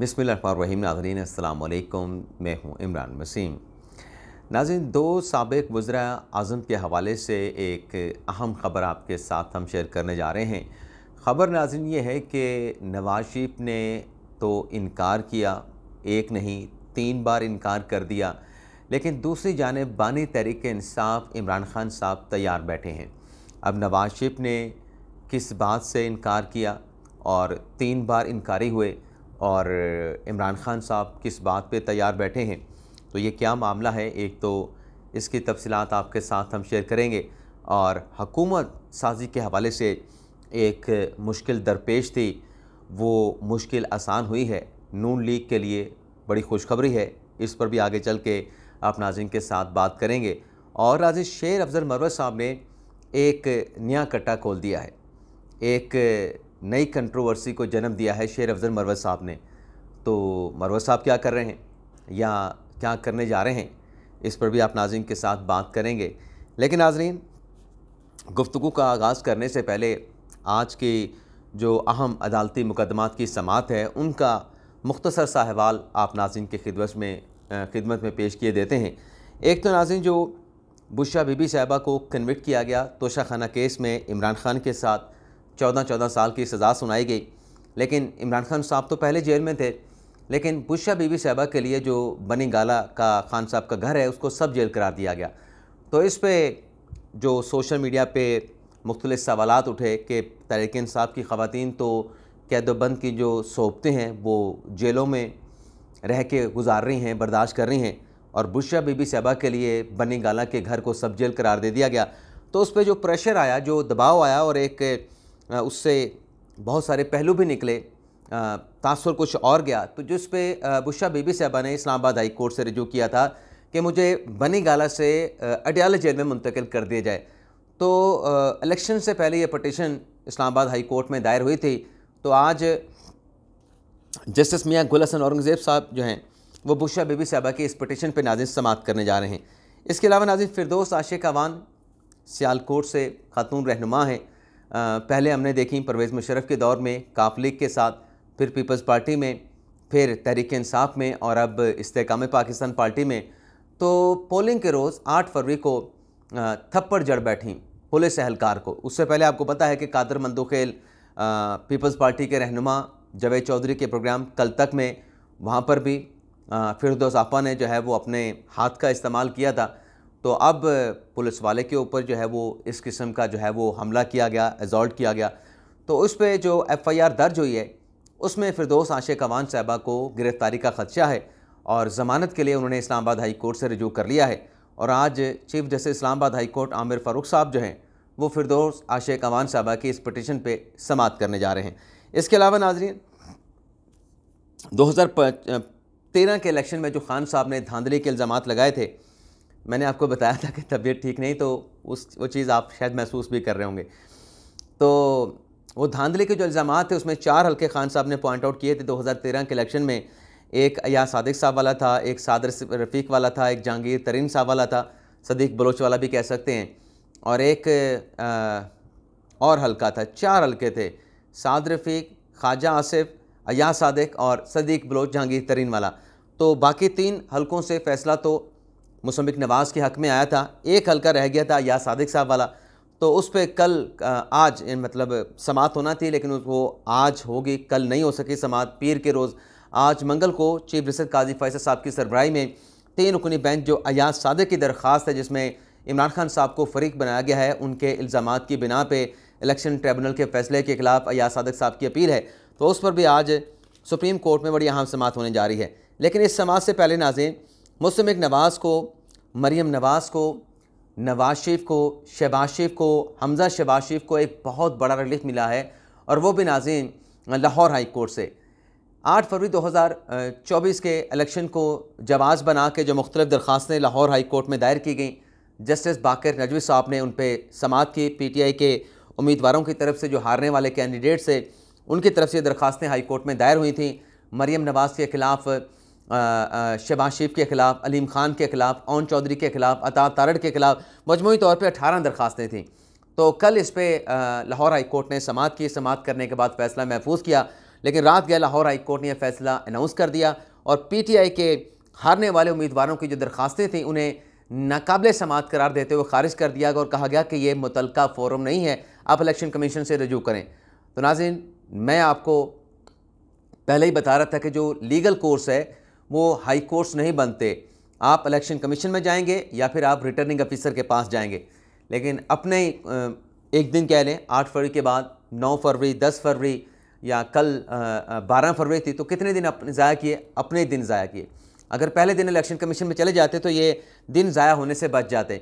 बसमीम नाजरीन अल्लाम मैं हूँ इमरान वसीम नाजिन दो सबक वज़रा अज़म के हवाले से एक अहम ख़बर आपके साथ हम शेयर करने जा रहे हैं। ख़बर नाजिन ये है कि नवाज़ शरीफ ने तो इनकार किया, एक नहीं, तीन बार इनकार कर दिया, लेकिन दूसरी जानब बानी तहरीक इंसाफ इमरान खान साहब तैयार बैठे हैं। अब नवाज़ शरीफ ने किस बात से इनकार किया और तीन बार इनकारी हुए? और इमरान खान साहब किस बात पे तैयार बैठे हैं? तो ये क्या मामला है? एक तो इसकी तफसीत आपके साथ हम शेयर करेंगे। और हकूमत साजी के हवाले से एक मुश्किल दरपेश थी। वो मुश्किल आसान हुई है। नून लीग के लिए बड़ी खुशखबरी है। इस पर भी आगे चल के आप नाजिन के साथ बात करेंगे। और आज शेर अफजल मरवत साहब ने एक नया कट्टा खोल दिया है। एक नई कंट्रोवर्सी को जन्म दिया है शेर अफजल मरवत साहब ने। तो मरवत साहब क्या कर रहे हैं? या क्या करने जा रहे हैं? इस पर भी आप नाजिन के साथ बात करेंगे। लेकिन नाजरीन गुफ्तु का आगाज़ करने से पहले आज की जो अहम अदालती मुकदमात की समात है, उनका मुख्तसर सा अहवाल आप नाजिन के खिदमत में खिदमत में पेश किए देते हैं। एक तो नाजिन जो बुशा बीबी साहबा को कन्विक्ट किया गया तोशा खाना केस में इमरान खान के साथ चौदह चौदह साल की सज़ा सुनाई गई। लेकिन इमरान खान साहब तो पहले जेल में थे, लेकिन बुशा बीबी साहबा के लिए जो बनी गाला का खान साहब का घर है, उसको सब जेल करार दिया गया। तो इस पर जो सोशल मीडिया पे मुख्तलिफ़ सवाल उठे कि तहरीक इंसाफ की ख़वान तो कैदोबंद की जो सोबतें हैं, वो जेलों में रह के गुजार रही हैं, बर्दाश्त कर रही हैं और बुशा बीबी साहबा के लिए बनी गाला के घर को सब जेल करार दे दिया गया। तो उस पर जो प्रेशर आया, जो दबाव आया और एक उससे बहुत सारे पहलू भी निकले। तासर कुछ और गया। तो जिस पे बुशा बीबी साहबा ने इस्लामाबाद हाई कोर्ट से रजू किया था कि मुझे बनी गाला से अडयाला जेल में मुंतकिल कर दिया जाए। तो इलेक्शन से पहले ये पटिशन इस्लामाबाद हाई कोर्ट में दायर हुई थी। तो आज जस्टिस मियाँ गुल हसन औरंगज़ेब साहब जो हैं, वो बुशा बीबी साहबा की इस पटिशन पर नाजिन समात करने जा रहे हैं। इसके अलावा नाजिन फिरदोस आशिक अवान सियालकोट से खातून रहनुमा हैं। पहले हमने देखी परवेज़ मुशरफ के दौर में काफ लीग के साथ, फिर पीपल्स पार्टी में, फिर तहरीक इंसाफ में और अब इस्तेकाम पाकिस्तान पार्टी में। तो पोलिंग के रोज़ आठ फरवरी को थप्पड़ जड़ बैठी पुलिस एहलकार को। उससे पहले आपको पता है कि कादर मंदोखेल पीपल्स पार्टी के रहनुमा जवेद चौधरी के प्रोग्राम कल तक में वहाँ पर भी फिरदोस आपा ने जो है वो अपने हाथ का इस्तेमाल किया था। तो अब पुलिस वाले के ऊपर जो है वो इस किस्म का जो है वो हमला किया गया एजॉल्ट किया गया। तो उस पर जो एफ़ आई आर दर्ज हुई है, उसमें फिरदोस आशे कवान साहबा को गिरफ़्तारी का खदशा है और ज़मानत के लिए उन्होंने इस्लामाबाद हाई कोर्ट से रजू कर लिया है। और आज chief justice Islamabad high court Aamir Farooq sahab जो हैं, वो फिरदोस आशे कवान साहबा की इस पटिशन पर समात करने जा रहे हैं। इसके अलावा नाजरीन, दो हज़ार तेरह के इलेक्शन में जो खान साहब ने धांधली के इल्ज़ाम लगाए थे मैंने आपको बताया था कि तबीयत ठीक नहीं तो उस वो चीज़ आप शायद महसूस भी कर रहे होंगे। तो वो धांधली के जो इल्ज़ाम थे उसमें चार हल्के खान साहब ने पॉइंट आउट किए थे। 2013 के इलेक्शन में एक अया सादिक साहब वाला था एक सादर रफ़ीक वाला था एक जहांगीर तरीन साहब वाला था सदीक बलोच वाला भी कह सकते हैं। और एक आ, और हल्का था चार हल्के थे। साद रफ़ीक ख्वाजा आसिफ अया सादिक और सदीक बलोच जहांगीर तरीन वाला। तो बाकी तीन हलकों से फ़ैसला तो मुसमिक नवाज़ के हक़ में आया था, एक हल्का रह गया था, या सादिक साहब वाला। तो उस पर कल आज मतलब समात होना थी, लेकिन वो आज होगी, कल नहीं हो सकी समात पीर के रोज़। आज मंगल को चीफ जस्टिस काजी फैसल साहब की सरबराही में तीन रुकनी बेंच, जो अयाज सादक की दरख्वास्त है, जिसमें इमरान खान साहब को फरीक बनाया गया है, उनके इल्ज़ाम की बिना पर इलेक्शन ट्रिब्यूनल के फैसले के खिलाफ अयाज सादिक साहब की अपील है। तो उस पर भी आज सुप्रीम कोर्ट में बड़ी अहम समात होने जा रही है। लेकिन इस समात से पहले नाजें मुस्लिम एक नवाज़ को मरीम नवाज़ को, नवाज़ शरीफ को, शहबाज शरीफ को, हमज़ा शहबाज शरीफ को एक बहुत बड़ा रिलीफ मिला है और वो भी नाजीन लाहौर हाई कोर्ट से। आठ फरवरी 2024 के इलेक्शन को जवाज़ बना के जो मुख्तलिफ़ दरख्वास्तें लाहौर हाई कोर्ट में दायर की गई, जस्टिस बाकर नजवी साहब ने उन पर समात की। पी टी आई के उम्मीदवारों की तरफ़ से जो हारने वाले कैंडिडेट से उनकी तरफ़ से दरख्वास्तें हाई कोर्ट में दायर हुई थी। मरीम नवाज़ के ख़िलाफ़ शहबाज शरीफ के ख़िलाफ़, अलीम ख़ान के ख़िलाफ़ ओन चौधरी के ख़िलाफ़ अता तारड़ के ख़िलाफ़ मजमू तौर पर अठारह दरख्वास्तें थीं। तो कल इस पर लाहौर हाई कोर्ट ने समात की। समात करने के बाद फ़ैसला महफूज किया। लेकिन रात गया, लाहौर हाई कोर्ट ने यह फैसला अनाउंस कर दिया और पी टी आई के हारने वाले उम्मीदवारों की जो दरखास्तें थी, उन्हें नाकबिल समात करार देते हुए खारिज कर दिया और कहा गया कि ये मुतल फोरम नहीं है। आप इलेक्शन कमीशन से रजू करें। तो नाजिन मैं आपको पहले ही बता रहा था कि जो लीगल कोर्स है वो हाई कोर्ट्स नहीं बनते। आप इलेक्शन कमीशन में जाएँगे या फिर आप रिटर्निंग ऑफिसर के पास जाएँगे। लेकिन अपने एक दिन कह लें, आठ फरवरी के बाद, नौ फरवरी, दस फरवरी या कल बारह फरवरी थी तो कितने दिन अपने ज़ाया किए? अपने दिन ज़ाया किए। अगर पहले दिन इलेक्शन कमीशन में चले जाते तो ये दिन ज़ाया होने से बच जाते।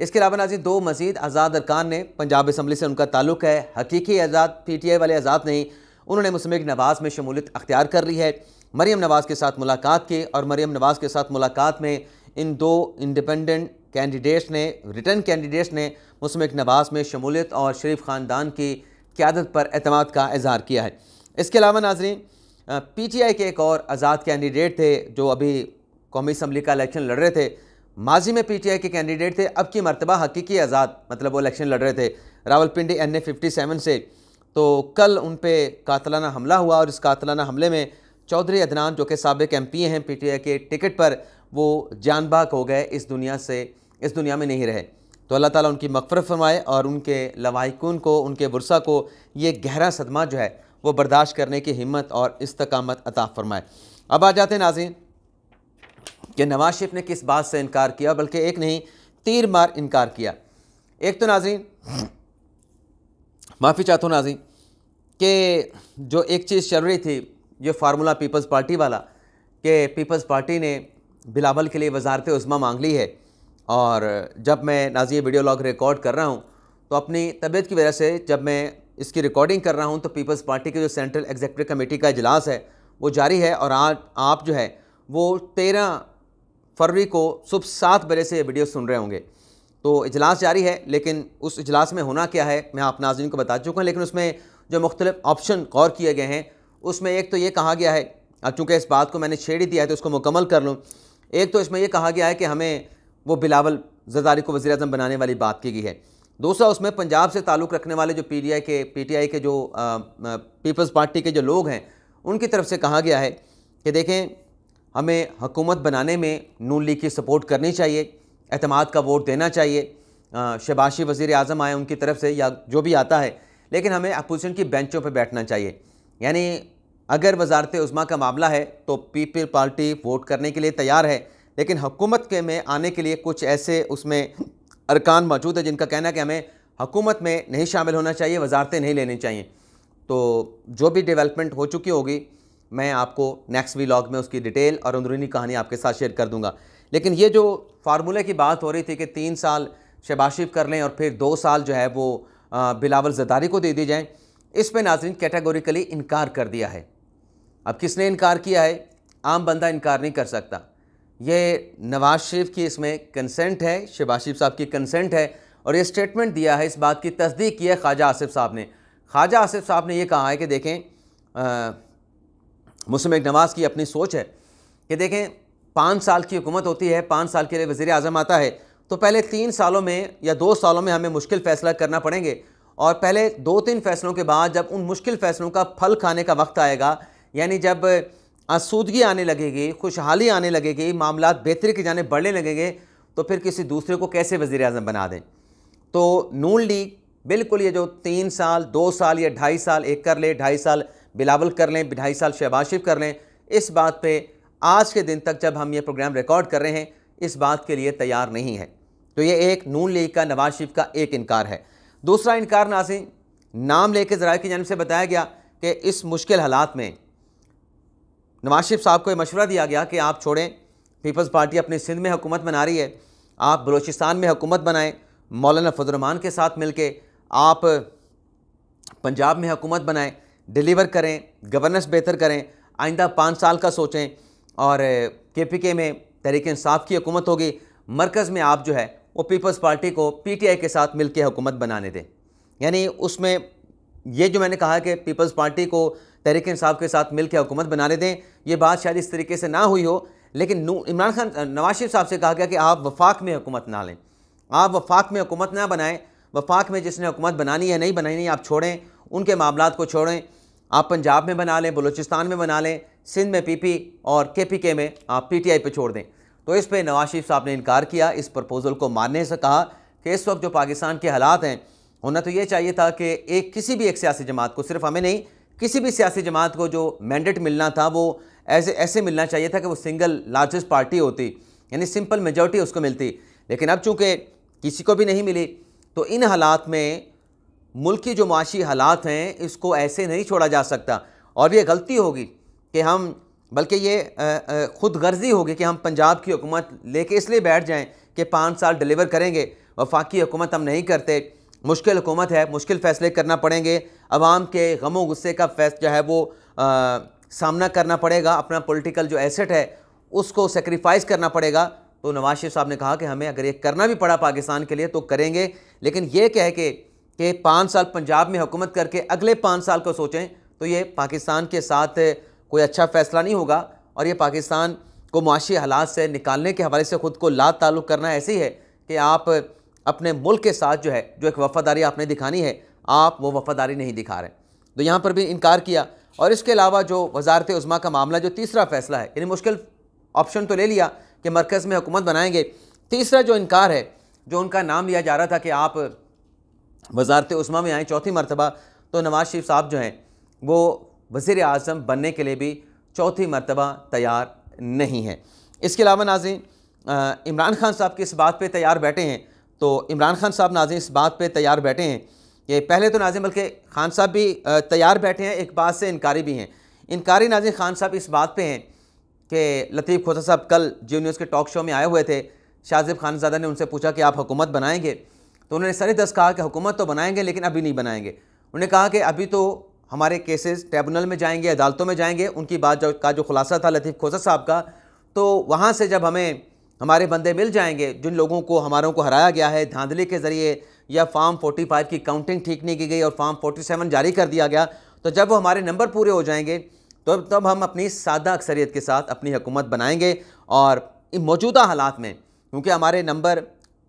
इसके अलावा नाजी दो मजीद आज़ाद अरकान ने, पंजाब असम्बली से उनका ताल्लुक है, हकीकी आज़ाद पी टी आई वाले आज़ाद नहीं, उन्होंने मुस्लिम नवाज़ में शमूलियत अख्तियार कर ली है। मरीम नवाज़ के साथ मुलाकात की और मरीम नवाज़ के साथ मुलाकात में इन दो इंडिपेंडेंट कैंडिडेट्स ने रिटर्न कैंडिडेट्स ने मुस्लिम नवाज़ में शमूलियत और शरीफ ख़ानदान की क्यादत पर अतमाद का इजहार किया है। इसके अलावा नाजरीन पी टी आई के एक और आज़ाद कैंडिडेट थे जो अभी कौमी असम्बली का इलेक्शन लड़ रहे थे। माजी में पी टी आई के कैंडिडेट थे, अब की मरतबा हकीकी आज़ाद मतलब वो इलेक्शन लड़ रहे थे Rawalpindi N A fifty seven से। तो कल उन पर कातलाना हमला हुआ और इस कातलाना हमले में चौधरी अदनान, जो कि सबक एम पी हैं पी टी आई के टिकट पर वो जान बाग हो गए, इस दुनिया से, इस दुनिया में नहीं रहे। तो अल्लाह ताला उनकी मफ़रत फरमाए और उनके लवाइकुन को, उनके वर्षा को ये गहरा सदमा जो है, वो बर्दाश्त करने की हिम्मत और इस्तकामत अता फरमाए। अब आ जाते हैं नाजीन कि नवाज़ शरीफ ने किस बात से इनकार किया, बल्कि एक नहीं तीर मार इनकार किया। एक तो नाजीन माफ़ी चाहता हूँ नाजीन कि जो एक चीज़ चल रही थी ये फार्मूला पीपल्स पार्टी वाला, कि पीपल्स पार्टी ने बिलावल के लिए वजारत उज़मा मांग ली है। और जब मैं नाजी वीडियो लॉग रिकॉर्ड कर रहा हूँ तो अपनी तबीयत की वजह से जब मैं इसकी रिकॉर्डिंग कर रहा हूँ तो पीपल्स पार्टी के जो सेंट्रल एग्जीक्यूटिव कमेटी का इजलास है, वो जारी है। और आज आप जो है, वो तेरह फरवरी को सुबह सात बजे से वीडियो सुन रहे होंगे। तो इजलास जारी है, लेकिन उस इजलास में होना क्या है, मैं आप नाजरन को बता चुका हूँ, लेकिन उसमें जो मुख्तलिफ़ ऑप्शन गौर किए गए हैं उसमें एक तो ये कहा गया है, अब चूँकि इस बात को मैंने छेड़ ही दिया है तो उसको मुकम्मल कर लूँ, एक तो इसमें यह कहा गया है कि हमें वो बिलावल जरदारी को वजी बनाने वाली बात की गई है। दूसरा, उसमें पंजाब से ताल्लुक़ रखने वाले जो पी टी आई के पी टी आई के जो पीपल्स पार्टी के जो लोग हैं, उनकी तरफ़ से कहा गया है कि देखें, हमें हुकूमत बनाने में नून लीग की सपोर्ट करनी चाहिए अहतमाद का वोट देना चाहिए शबाशी वज़ी अजम आए उनकी तरफ़ से या जो भी आता है, लेकिन हमें अपोजिशन की बेंचों पर बैठना चाहिए। यानी अगर वजारत उज़मा का मामला है तो पीपल पार्टी वोट करने के लिए तैयार है। लेकिन हुकूमत के में आने के लिए कुछ ऐसे उसमें अरकान मौजूद है, जिनका कहना है कि हमें हुकूमत में नहीं शामिल होना चाहिए, वजारतें नहीं लेनी चाहिए। तो जो भी डेवलपमेंट हो चुकी होगी, मैं आपको नेक्स्ट वीलॉग में उसकी डिटेल और अंदरूनी कहानी आपके साथ शेयर कर दूँगा। लेकिन ये जो फार्मूले की बात हो रही थी कि तीन साल शबाशिफ कर लें और फिर दो साल जो है वो बिलावल जदारी को दे दी जाएँ, इस पर नाजरीन कैटेगोरिकली इनकार कर दिया है। अब किसने इनकार किया है? आम बंदा इनकार नहीं कर सकता। ये नवाज़ शरीफ की इसमें कंसेंट है, शहबाज शरीफ साहब की कंसेंट है और ये स्टेटमेंट दिया है, इस बात की तस्दीक की है ख्वाजा आसिफ साहब ने। ख्वाजा आसिफ साहब ने यह कहा है कि देखें मुस्लिम एक नवाज़ की अपनी सोच है कि देखें, पाँच साल की हुकूमत होती है, पाँच साल के लिए वज़ी अजम आता है तो पहले तीन सालों में या दो सालों में हमें मुश्किल फ़ैसला करना पड़ेंगे और पहले दो तीन फैसलों के बाद जब उन मुश्किल फ़ैसलों का फल खाने का वक्त आएगा यानी जब आसूदगी आने लगेगी, खुशहाली आने लगेगी मामला बेहतरी की जाने बढ़ने लगेंगे तो फिर किसी दूसरे को कैसे वज़ी अजम बना दें? तो नून लीग, बिल्कुल ये जो तीन साल, दो साल या ढाई साल एक कर ले, ढाई साल बिलावल कर लें, ढाई साल शहबाज शरीफ कर लें, इस बात पे आज के दिन तक जब हम ये प्रोग्राम रिकॉर्ड कर रहे हैं, इस बात के लिए तैयार नहीं है। तो ये एक नून लीग का, नवाज़ शरीफ का एक इनकार है। दूसरा इनकार नाजिन नाम लेके ज़रा की जानब से बताया गया कि इस मुश्किल हालात में नवाज़ शरीफ साहब को यह मशवरा दिया गया कि आप छोड़ें, पीपल्स पार्टी अपनी सिंध में हुकूमत बना रही है, आप बलोचिस्तान में हुकूमत बनाएँ, मौलाना फजलरमान के साथ मिल के आप पंजाब में हुकूमत बनाएँ, डिलीवर करें, गवर्नेंस बेहतर करें, आइंदा पाँच साल का सोचें और के पी के में तहरीक इंसाफ की हुकूमत होगी, मरकज़ में आप जो है वो पीपल्स पार्टी को पी टी आई के साथ मिलकर हुकूमत बनाने दें। यानी उसमें ये जो मैंने कहा कि पीपल्स पार्टी को तहरीक इंसाफ के साथ मिलकर हुकूमत बनाने दें, ये बात शायद इस तरीके से ना हुई हो, लेकिन इमरान खान, नवाज़ शरीफ साहब से कहा गया कि आप वफाक में हुकूमत ना लें। आप वफाक में हुकूमत ना बनाएँ। वफाक में जिसने हुकूमत बनानी है, नहीं बनानी, आप छोड़ें, उनके मामला को छोड़ें। आप पंजाब में बना लें, बलूचिस्तान में बना लें, सिंध में पीपी और केपीके में आप पीटीआई पे छोड़ दें। तो इस पर नवाज़ शरीफ साहब ने इनकार किया, इस प्रपोज़ल को मानने से कहा कि इस वक्त जो पाकिस्तान के हालात हैं होना तो ये चाहिए था कि एक किसी भी एक सियासी जमात को, सिर्फ़ हमें नहीं, किसी भी सियासी जमात को जो मैंडेट मिलना था, वो ऐसे ऐसे मिलना चाहिए था कि वो सिंगल लार्जेस्ट पार्टी होती, यानी सिंपल मेजोरिटी उसको मिलती। लेकिन अब चूँकि किसी को भी नहीं मिली तो इन हालात में मुल्क की जो माशी हालात हैं, इसको ऐसे नहीं छोड़ा जा सकता। और ये गलती होगी कि हम, बल्कि ये ख़ुद गर्जी होगी कि हम पंजाब की हुकूमत लेके इसलिए बैठ जाएँ कि पाँच साल डिलीवर करेंगे वफाकी हुकूमत हम नहीं करते। मुश्किल हुकूमत है मुश्किल फ़ैसले करना पड़ेंगे। अवाम के गमों गुस्से का फैस जो है वो आ, सामना करना पड़ेगा। अपना पॉलिटिकल जो एसेट है उसको सेक्रीफाइस करना पड़ेगा। तो नवाज़ शरीफ साहब ने कहा कि हमें अगर ये करना भी पड़ा पाकिस्तान के लिए तो करेंगे। लेकिन ये कह के कि पाँच साल पंजाब में हुकूमत करके अगले पाँच साल को सोचें तो ये पाकिस्तान के साथ कोई अच्छा फ़ैसला नहीं होगा। और ये पाकिस्तान को मुआशी हालात से निकालने के हवाले से ख़ुद को लात ताल्लुक़ करना ऐसी है कि आप अपने मुल्क के साथ जो है, जो एक वफ़ादारी आपने दिखानी है, आप वो वफ़ादारी नहीं दिखा रहे। तो यहाँ पर भी इनकार किया और इसके अलावा जो वजारत उज़मा का मामला, जो तीसरा फ़ैसला है, यानी मुश्किल ऑप्शन तो ले लिया कि मरकज़ में हुकूमत बनाएँगे। तीसरा जो इनकार है, जो उनका नाम लिया जा रहा था कि आप वजारत उस्मा में आएँ, चौथी मरतबा तो नवाज़ शरीफ साहब जो हैं, वो वज़ी अजम बनने के लिए भी चौथी मरतबा तैयार नहीं है। इसके अलावा नाजिन इमरान खान साहब की इस बात पर तैयार बैठे हैं तो इमरान खान साहब नाजिन इस बात पर तैयार बैठे हैं कि पहले तो नाजिम बल्कि खान साहब भी तैयार बैठे हैं, एक बात से इनकारी भी हैं। इनकारी नाजिम खान साहब इस बात पर हैं कि लतीफ़ खोसा साहब कल जी न्यूज़ के टॉक शो में आए हुए थे। शाहजिब खानजादा ने उनसे पूछा कि आप हुकूमत बनाएँगे? तो उन्होंने सर दस कहा कि हुकूमत तो बनाएँगे, लेकिन अभी नहीं बनाएँगे। उन्होंने कहा कि अभी तो हमारे केसेस ट्रिब्यूनल में जाएँगे, अदालतों में जाएँगे। उनकी बात जो, का जो खुलासा था लतीफ़ खोसा साहब का तो वहाँ से जब हमें हमारे बंदे मिल जाएँगे, जिन लोगों को, हमारों को हराया गया है, धांधली के ज़रिए या फार्म 45 की काउंटिंग ठीक नहीं की गई और फार्म 47 जारी कर दिया गया तो जब वो हमारे नंबर पूरे हो जाएँगे तो तब हम अपनी सादा अक्सरियत के साथ अपनी हुकूमत बनाएँगे और मौजूदा हालात में, क्योंकि हमारे नंबर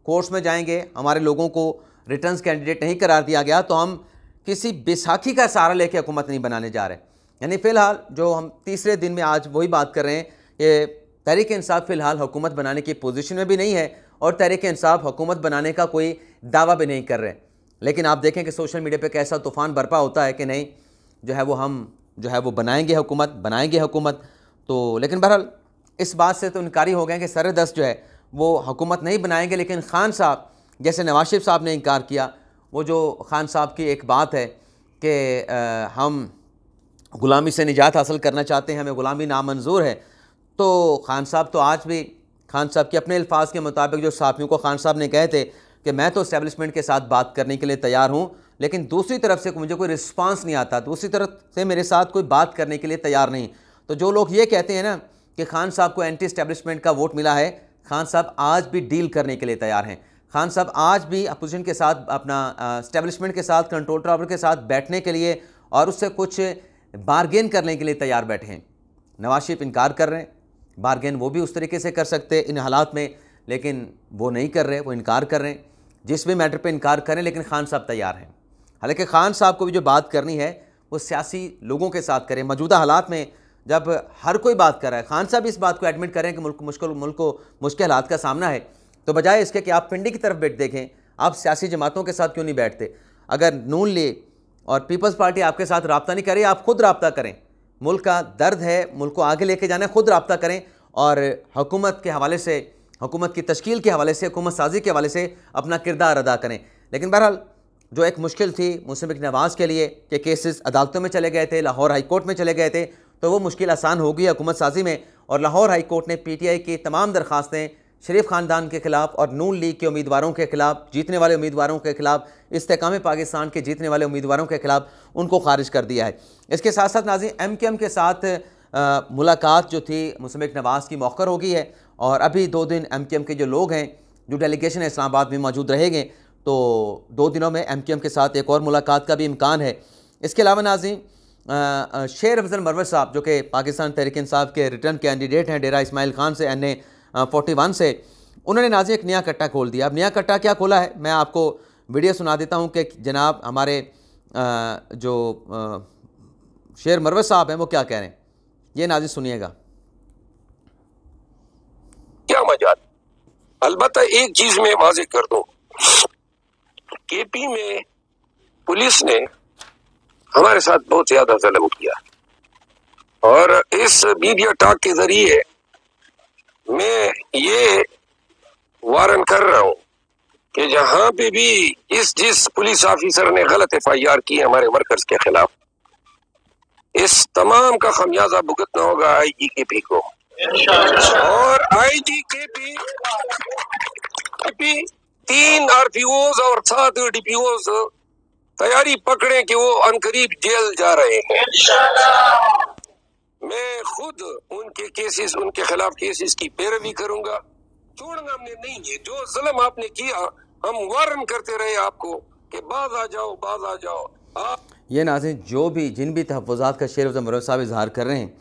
कोर्स में जाएँगे, हमारे लोगों को रिटर्न्स कैंडिडेट नहीं करार दिया गया तो हम किसी बैसाखी का सहारा लेके हुकूमत नहीं बनाने जा रहे। यानी फ़िलहाल जो हम तीसरे दिन में आज वही बात कर रहे हैं कि तहरीक इंसाफ फ़िलहाल हुकूमत बनाने की पोजीशन में भी नहीं है और तहरीक इंसाफ हुकूमत बनाने का कोई दावा भी नहीं कर रहे। लेकिन आप देखें कि सोशल मीडिया पे कैसा तूफ़ान बरपा होता है कि नहीं, जो है वो हम, जो है वो बनाएँगे हुकूमत बनाएँगे हुकूमत। तो लेकिन बहरहाल, इस बात से तो इनकारी हो गए कि सर दस जो है वो हुकूमत नहीं बनाएँगे, लेकिन ख़ान साहब, जैसे नवाज़ शरीफ साहब ने इनकार किया, वो जो ख़ान साहब की एक बात है कि हम ग़ुलामी से निजात हासिल करना चाहते हैं, हमें ग़ुलामी नामंजूर है तो ख़ान साहब तो आज भी, खान साहब के अपने अल्फाज के मुताबिक जो साथियों को खान साहब ने कहे थे कि मैं तो इस्टेबलिशमेंट के साथ बात करने के लिए तैयार हूँ, लेकिन दूसरी तरफ़ से मुझे कोई रिस्पांस नहीं आता, दूसरी तरफ़ से मेरे साथ कोई बात करने के लिए तैयार नहीं। तो जो लोग ये कहते हैं ना कि खान साहब को एंटी इस्टेबलिशमेंट का वोट मिला है, खान साहब आज भी डील करने के लिए तैयार हैं। खान साहब आज भी अपोजिशन के साथ, अपना स्टैब्लिशमेंट के साथ कंट्रोल टावर के साथ बैठने के लिए और उससे कुछ बारगेन करने के लिए तैयार बैठे हैं। नवाज़ शरीफ इनकार कर रहे हैं। बारगेन वो भी उस तरीके से कर सकते इन हालात में, लेकिन वो नहीं कर रहे, वो इनकार कर रहे हैं। जिस भी मैटर पे इनकार करें, लेकिन खान साहब तैयार हैं। हालाँकि खान साहब को भी जो बात करनी है, वो सियासी लोगों के साथ करें। मौजूदा हालात में जब हर कोई बात कर रहा है, खान साहब इस बात को एडमिट करें कि मुल्क, मुश्किल, मुल्क को मुश्किल हालात का सामना है। तो बजाय इसके कि आप पिंडी की तरफ़ बैठ देखें, आप सियासी जमातों के साथ क्यों नहीं बैठते? अगर नून ले और पीपल्स पार्टी आपके साथ रबता नहीं करे, आप खुद रबता करें। मुल्क का दर्द है, मुल्क को आगे लेके जाना है, खुद रबता करें। और हुकूमत के हवाले से, हुकूमत की तश्कील के हवाले से, हुकूमत साजी के हवाले से अपना किरदार अदा करें। लेकिन बहरहाल, जो एक मुश्किल थी मुसमिक नवाज़ के लिए कि केसेस अदालतों में चले गए थे, लाहौर हाई कोर्ट में चले गए थे तो वो मुश्किल आसान होगी हुकूमत साजी में। और लाहौर हाई कोर्ट ने पी टी आई की तमाम दरख्वास्तें शरीफ ख़ानदान के ख़िलाफ़ और नून लीग के उम्मीदवारों के ख़िलाफ़ जीतने वाले उम्मीदवारों के ख़िलाफ़ इस्तेकाम पाकिस्तान के जीतने वाले उम्मीदवारों के ख़िलाफ़ उनको खारिज कर दिया है। इसके साथ साथ नाजी एम के एम के साथ आ, मुलाकात जो थी मुसमिक नवाज़ की मौकर हो गई है और अभी दो दिन एम के एम के जो लोग हैं जो डेलीगेशन है इस्लामाबाद में मौजूद रहेंगे तो दो दिनों में एम के एम के साथ एक और मुलाकात का भी इम्कान है। इसके अलावा नाजी शेर अफजल मरवत साहब जो कि पाकिस्तान तहरीक इंसाफ के रिटर्न कैंडिडेट हैं डेरा इसमाइल खान से एन ए फोर्टी वन से। उन्होंने नाजी एक नया कट्टा खोल दिया। अब नया कट्टा क्या खोला है? मैं आपको वीडियो सुना देता हूँ कि जनाब हमारे जो शेर मरवत साहब हैं, वो क्या कह रहे हैं? ये नाजिर सुनिएगा। क्या मज़ा अलबत् एक चीज़ में वाजे कर दो। केपी में पुलिस ने हमारे साथ बहुत ज़्यादा जलम किया। और इस मीडिया टॉक के ज़रिए मैं ये वारन कर रहा हूँ कि जहाँ पे भी इस जिस पुलिस ऑफिसर ने गलत एफ़ आई आर की हमारे वर्कर्स के खिलाफ, इस तमाम का खमियाजा भुगतना होगा आई जी के पी को। और आई जी के पी पी तीन आरपीओ और सात डीपीओ तैयारी पकड़े कि वो अनकरीब जेल जा रहे हैं। मैं खुद उनके केसेस उनके खिलाफ केसेस की पैरवी करूँगा। छोड़ना हमने नहीं है। जो जुल्म आपने किया हम वारन करते रहे आपको कि बाज आ जाओ बाज आ जाओ। आप ये नाजिन जो भी जिन भी तहफ़ात का शेर मरव साहब इजहार कर रहे हैं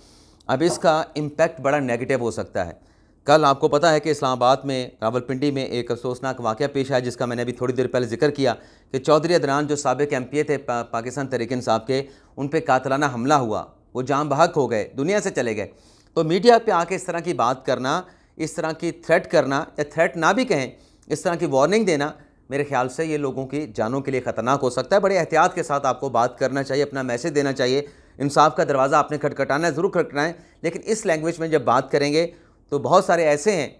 अब इसका इम्पेक्ट बड़ा नेगेटिव हो सकता है। कल आपको पता है कि इस्लामाबाद में रावलपिंडी में एक अफसोसनाक वाक़ पेश आया जिसका मैंने अभी थोड़ी देर पहले ज़िक्र किया कि चौधरी अदनान जो सबक एम पी ए थे पा, पाकिस्तान तरीके साहब के उन पर कातलाना हमला हुआ। वो जाम बहक हो गए, दुनिया से चले गए। तो मीडिया पे आके इस तरह की बात करना, इस तरह की थ्रेट करना या थ्रेट ना भी कहें, इस तरह की वार्निंग देना, मेरे ख्याल से ये लोगों की जानों के लिए ख़तरनाक हो सकता है। बड़े एहतियात के साथ आपको बात करना चाहिए, अपना मैसेज देना चाहिए। इंसाफ का दरवाज़ा आपने खटखटाना है, ज़रूर खटखटाएँ, लेकिन इस लैंग्वेज में जब बात करेंगे तो बहुत सारे ऐसे हैं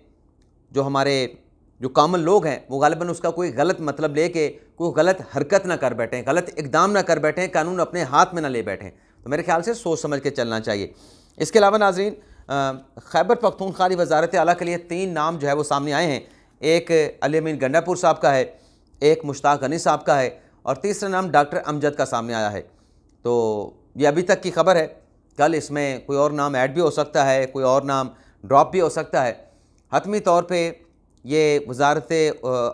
जो हमारे, जो कॉमन लोग हैं, वो गालिबा उसका कोई गलत मतलब ले के कोई गलत हरकत ना कर बैठें, गलत इकदाम ना कर बैठें, कानून अपने हाथ में ना ले बैठें। तो मेरे ख्याल से सोच समझ के चलना चाहिए। इसके अलावा नाजरीन खैबर पख्तूनख्वा वजारत अला के लिए तीन नाम जो है वो सामने आए हैं। एक अली अमीन गंडापुर साहब का है, एक मुश्ताक गनी साहब का है और तीसरा नाम डॉक्टर अमजद का सामने आया है। तो ये अभी तक की खबर है। कल इसमें कोई और नाम ऐड भी हो सकता है, कोई और नाम ड्रॉप भी हो सकता है। हतमी तौर पे ये वजारत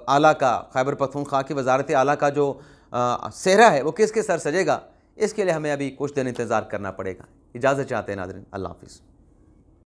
आला का, खैबर पख्तूनख्वा की वजारत आला का जो सेहरा है, वो किसके सर सजेगा? इसके लिए हमें अभी कुछ दिन इंतज़ार करना पड़ेगा। इजाज़त चाहते हैं नादरीन अल्लाह हाफिज़।